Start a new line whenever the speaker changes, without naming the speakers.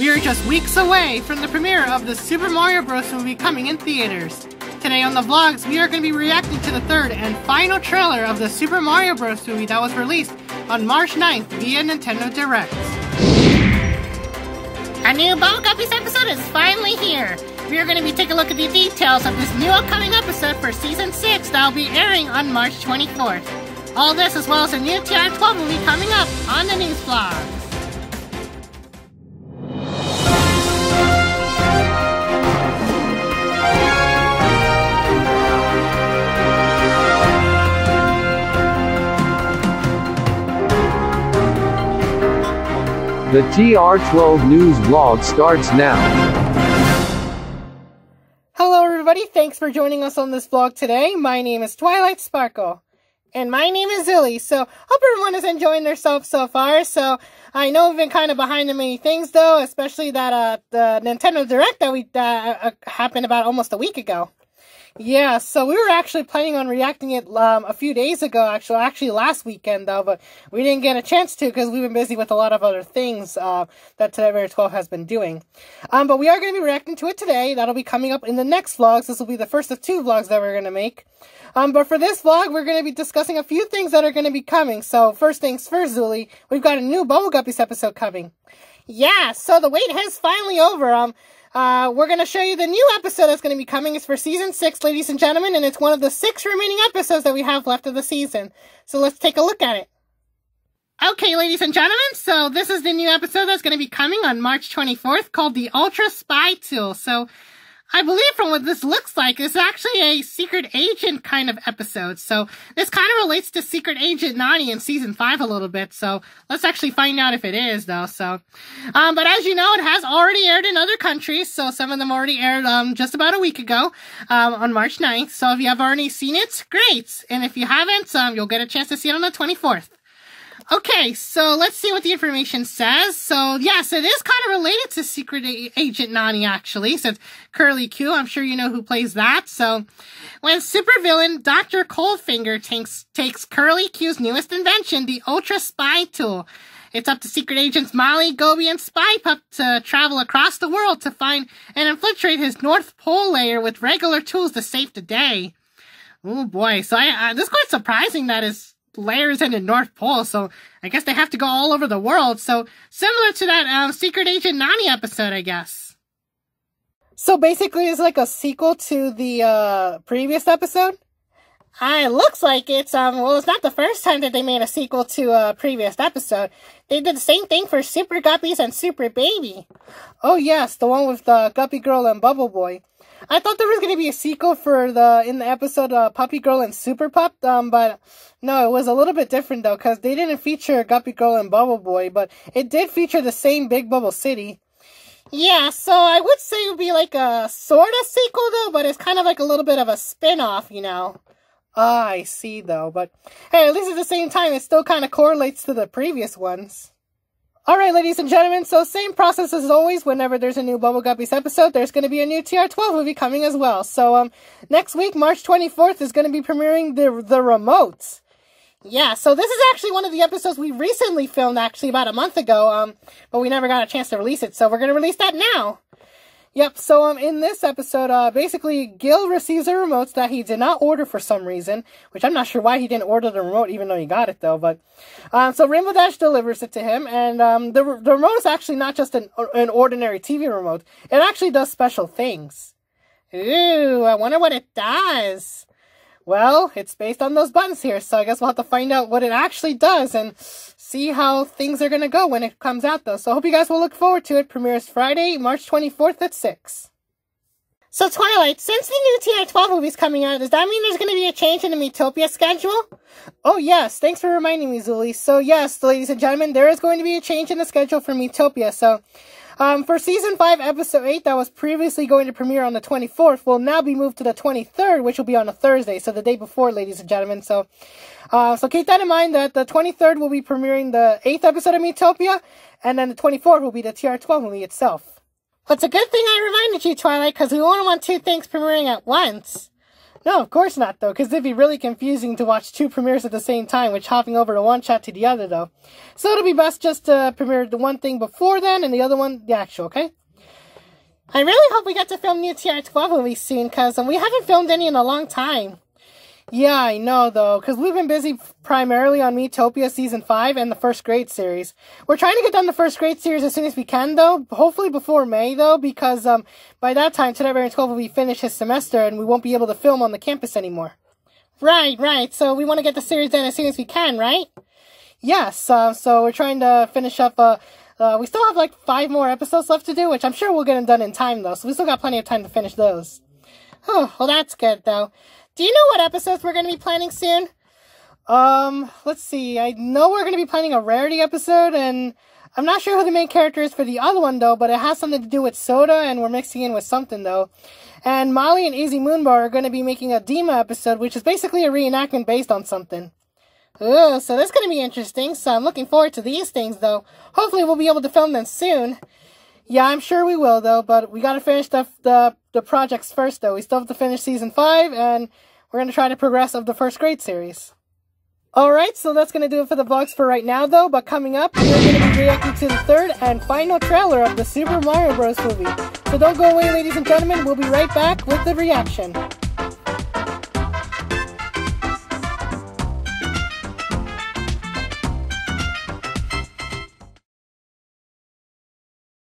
We are just weeks away from the premiere of the Super Mario Bros. movie coming in theaters. Today on the vlogs, we are going to be reacting to the third and final trailer of the Super Mario Bros. movie that was released on March 9th via Nintendo Direct.
A new Bubble Guppies episode is finally here. We are going to be taking a look at the details of this new upcoming episode for Season 6 that will be airing on March 24th. All this as well as a new TR12 movie coming up on the news vlog.
The TR12 News vlog starts now.
Hello everybody, thanks for joining us on this vlog today. My name is Twilight Sparkle. And my name is Zooli, so hope everyone is enjoying themselves so far. So I know I've been kind of behind in many things though, especially that uh the Nintendo Direct that we uh, uh happened about almost a week ago. Yeah, so we were actually planning on reacting it um, a few days ago, actually, actually last weekend though, but we didn't get a chance to because we've been busy with a lot of other things uh, that Today Very 12 has been doing. Um, but we are going to be reacting to it today. That'll be coming up in the next vlogs. This will be the first of two vlogs that we're going to make. Um, but for this vlog, we're going to be discussing a few things that are going to be coming. So first things first, Zooli, we've got a new Bubble Guppies episode coming. Yeah, so the wait has finally over. Um, uh, we're going to show you the new episode that's going to be coming. It's for season six, ladies and gentlemen, and it's one of the six remaining episodes that we have left of the season. So let's take a look at it. Okay, ladies and gentlemen, so this is the new episode that's going to be coming on March 24th called the Ultra Spy Tool. So I believe from what this looks like, it's actually a secret agent kind of episode. So this kind of relates to Secret Agent Nonny in season five a little bit. So let's actually find out if it is though. So, um, but as you know, it has already aired in other countries. So some of them already aired, um, just about a week ago, um, on March 9th. So if you have already seen it, great. And if you haven't, um, you'll get a chance to see it on the 24th. Okay, so let's see what the information says. So, yes, it is kind of related to Secret Agent Nonny, actually, since Curly Q, I'm sure you know who plays that. So, when supervillain Dr. Coldfinger takes, takes Curly Q's newest invention, the Ultra Spy Tool, it's up to secret agents Molly, Goby, and Spy Pup to travel across the world to find and infiltrate his North Pole layer with regular tools to save the day. Oh boy, so I, this is quite surprising that his layers in the North Pole, so I guess they have to go all over the world. So similar to that um, Secret Agent Nonny episode, I guess. So basically, it's like a sequel to the uh, previous episode. It looks like it's um well it's not the first time that they made a sequel to a previous episode. They did the same thing for Super Guppies and Super Baby. Oh yes, the one with the Guppy Girl and Bubble Boy. I thought there was gonna be a sequel for the in the episode uh, Puppy Girl and Super Pup, um, but no, it was a little bit different though, because they didn't feature Guppy Girl and Bubble Boy, but it did feature the same Big Bubble City. Yeah, so I would say it would be like a sort of sequel though, but it's kind of like a little bit of a spin-off, you know. Ah, I see though, but hey, at least at the same time, it still kind of correlates to the previous ones. Alright, ladies and gentlemen, so same process as always. Whenever there's a new Bubble Guppies episode, there's going to be a new TR12 movie coming as well. So, um, next week, March 24th, is going to be premiering the, the remotes. Yeah, so this is actually one of the episodes we recently filmed, actually, about a month ago, um, but we never got a chance to release it, so we're going to release that now. Yep, so um, in this episode, uh, basically, Gil receives a remote that he did not order for some reason, which I'm not sure why he didn't order the remote, even though he got it, though, but, um, so Rainbow Dash delivers it to him, and, um, the, the remote is actually not just an, an ordinary TV remote, it actually does special things. Ooh, I wonder what it does. Well, it's based on those buttons here, so I guess we'll have to find out what it actually does and see how things are going to go when it comes out, though. So I hope you guys will look forward to it. Premieres Friday, March 24th at 6. So, Twilight, since the new TR12 movie's coming out, does that mean there's going to be a change in the Miitopia schedule? Oh, yes. Thanks for reminding me, Zooli. So, yes, ladies and gentlemen, there is going to be a change in the schedule for Miitopia. So, um, for season 5, episode 8, that was previously going to premiere on the 24th, will now be moved to the 23rd, which will be on a Thursday, so the day before, ladies and gentlemen. So, uh, so keep that in mind that the 23rd will be premiering the 8th episode of Miitopia, and then the 24th will be the TR12 movie itself. But it's a good thing I reminded you, Twilight, because we won't want two things premiering at once. No, of course not, though, because it'd be really confusing to watch two premieres at the same time, which hopping over to one chat to the other, though. So it'll be best just to premiere the one thing before then and the other one the actual, okay? I really hope we get to film new TR12 movies soon, because we haven't filmed any in a long time. Yeah, I know though, because we've been busy primarily on Miitopia Season 5 and the First Grade series. We're trying to get done the First Grade series as soon as we can though, hopefully before May though, because um, by that time Bear 12 will be finished his semester and we won't be able to film on the campus anymore. Right, right, so we want to get the series done as soon as we can, right? Yes, uh, so we're trying to finish up, uh, uh, we still have like five more episodes left to do, which I'm sure we'll get them done in time though, so we still got plenty of time to finish those. Oh, well that's good though. Do you know what episodes we're going to be planning soon? Um, let's see. I know we're going to be planning a rarity episode, and I'm not sure who the main character is for the other one, though, but it has something to do with soda, and we're mixing in with something, though. And Molly and Easy Moonbar are going to be making a Deema episode, which is basically a reenactment based on something. Ooh, so that's going to be interesting, so I'm looking forward to these things, though. Hopefully we'll be able to film them soon. Yeah, I'm sure we will, though, but we gotta finish the, the, the projects first, though. We still have to finish Season 5, and we're gonna try to progress of the first grade series. Alright, so that's gonna do it for the vlogs for right now, though, but coming up, we're gonna be reacting to the third and final trailer of the Super Mario Bros. movie. So don't go away, ladies and gentlemen, we'll be right back with the reaction.